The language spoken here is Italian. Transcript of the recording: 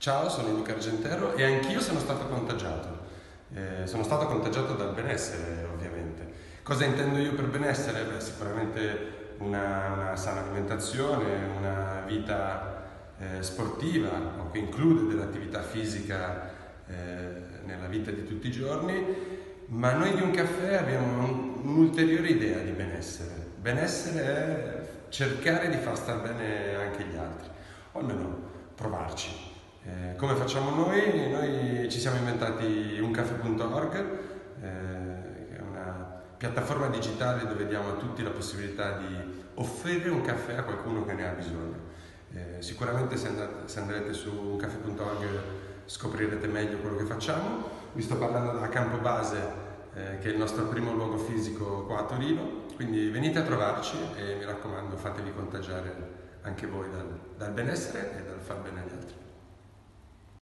Ciao, sono Luca Argentero e anch'io sono stato contagiato. Eh, sono stato contagiato dal benessere, ovviamente. Cosa intendo io per benessere? Beh, sicuramente una, una sana alimentazione, una vita eh, sportiva, che include dell'attività fisica eh, nella vita di tutti i giorni, ma noi di un caffè abbiamo un'ulteriore idea di benessere. Benessere è cercare di far star bene anche gli altri, o almeno provarci. Eh, come facciamo noi? Noi ci siamo inventati uncaffè.org, eh, è una piattaforma digitale dove diamo a tutti la possibilità di offrire un caffè a qualcuno che ne ha bisogno. Eh, sicuramente se, andate, se, andrete su uncaffè.org scoprirete meglio quello che facciamo. Vi sto parlando da Campo Base eh, che è il nostro primo luogo fisico qua a Torino, quindi venite a trovarci e mi raccomando fatevi contagiare anche voi dal, dal benessere e dal far bene agli altri.